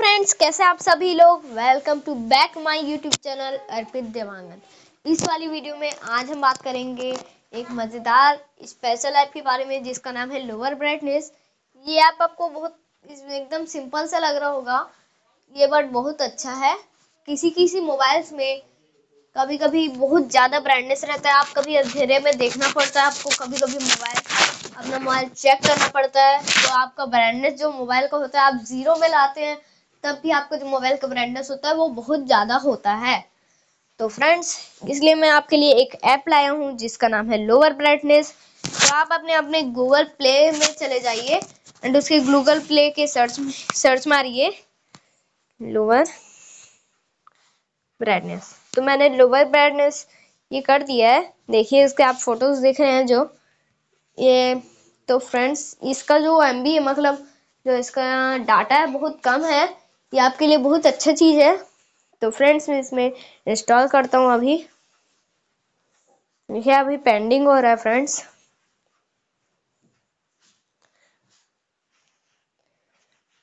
Friends कैसे आप सभी लोग? Welcome to back my YouTube channel Arpit Dewangan. इस वाली वीडियो में आज हम बात करेंगे एक मज़ेदार स्पेशल ऐप के बारे में, जिसका नाम है लोअर ब्राइटनेस ये ऐप आपको बहुत एकदम सिंपल सा लग रहा होगा। ये बट बहुत अच्छा है। किसी किसी मोबाइल्स में कभी कभी बहुत ज़्यादा ब्राइटनेस रहता है। आप कभी अंधेरे में देखना पड़ता है, आपको कभी कभी मोबाइल अपना मोबाइल चेक करना पड़ता है। तो आपका ब्राइटनेस जो मोबाइल का होता है, आप ज़ीरो में लाते हैं। तब भी आपका जो मोबाइल का ब्राइटनेस होता है, वो बहुत ज़्यादा होता है। तो फ्रेंड्स इसलिए मैं आपके लिए एक ऐप लाया हूँ, जिसका नाम है लोअर ब्राइटनेस तो आप अपने अपने गूगल प्ले में चले जाइए एंड उसके गूगल प्ले के सर्च सर्च मारिए लोअर ब्राइटनेस तो मैंने लोअर ब्राइटनेस ये कर दिया है। देखिए, इसके आप फ़ोटोज़ देख रहे हैं जो। ये तो फ्रेंड्स इसका जो एमबी है मतलब जो इसका डाटा है, बहुत कम है। ये आपके लिए बहुत अच्छा चीज़ है। तो फ्रेंड्स मैं इसमें इंस्टॉल करता हूँ अभी। देखिए, अभी पेंडिंग हो रहा है फ्रेंड्स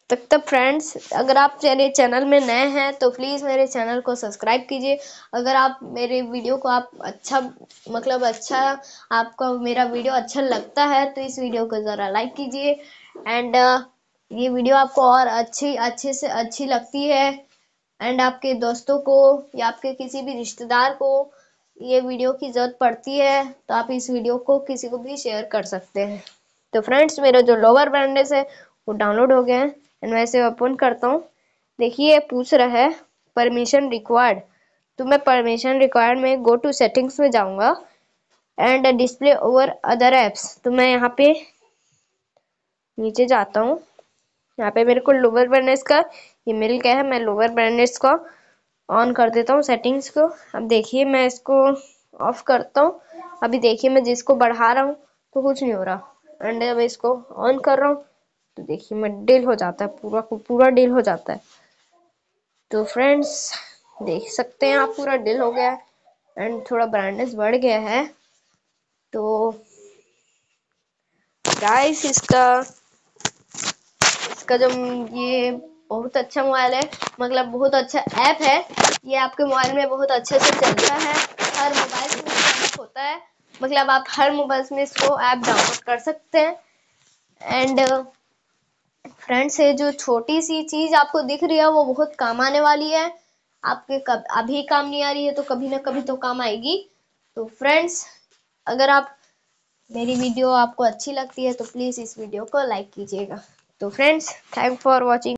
तक तक फ्रेंड्स अगर आप मेरे चैनल में नए हैं तो प्लीज़ मेरे चैनल को सब्सक्राइब कीजिए। अगर आप मेरे वीडियो को आप अच्छा मतलब अच्छा आपको मेरा वीडियो अच्छा लगता है तो इस वीडियो को ज़रा लाइक कीजिए। एंड ये वीडियो आपको और अच्छी, अच्छे से अच्छी लगती है। एंड आपके दोस्तों को या आपके किसी भी रिश्तेदार को ये वीडियो की ज़रूरत पड़ती है तो आप इस वीडियो को किसी को भी शेयर कर सकते हैं। तो फ्रेंड्स मेरा जो लोअर ब्रांडेस है, वो डाउनलोड हो गया है। एंड मैं इसे ओपन करता हूँ। देखिए पूछ रहा है परमिशन रिक्वायर्ड तो मैं परमिशन रिक्वायर्ड में गो टू सेटिंग्स में जाऊँगा। And display over other apps तो मैं यहाँ पे नीचे जाता हूँ। यहाँ पे मेरे को लोअर ब्राइटनेस का ये मिल गया है, मैं लोअर ब्राइटनेस को ऑन कर देता हूँ सेटिंग्स को। अब देखिए मैं इसको ऑफ़ करता हूँ। अभी देखिए मैं जिसको बढ़ा रहा हूँ तो कुछ नहीं हो रहा। एंड अब इसको ऑन कर रहा हूँ तो देखिए मैं डिल हो जाता है, पूरा पूरा डिल हो जाता है। तो फ्रेंड्स देख सकते हैं आप पूरा डिल हो गया है। एंड थोड़ा ब्राइटनेस बढ़ गया है। तो गाइस इसका इसका जो ये बहुत अच्छा मोबाइल है मतलब बहुत अच्छा ऐप है। ये आपके मोबाइल में बहुत अच्छे से चलता है। हर मोबाइल में होता है। मतलब आप हर मोबाइल में इसको ऐप डाउनलोड कर सकते हैं। एंड, फ्रेंड्स, ये जो छोटी सी चीज़ आपको दिख रही है, वो बहुत काम आने वाली है। आपके कब, अभी काम नहीं आ रही है तो कभी ना कभी तो काम आएगी। तो फ्रेंड्स, अगर आप, मेरी वीडियो आपको अच्छी लगती है तो प्लीज़ इस वीडियो को लाइक कीजिएगा। तो फ्रेंड्स थैंक फॉर वॉचिंग